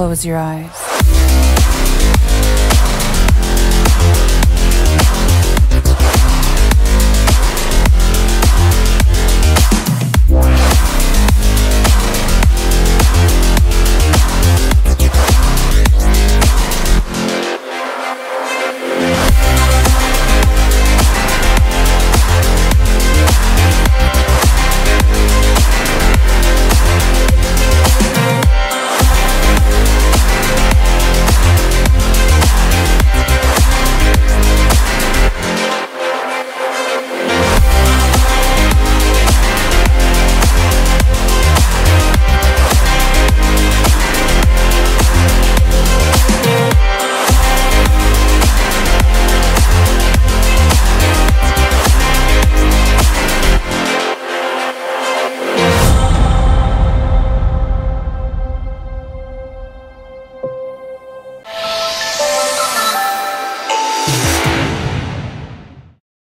close your eyes.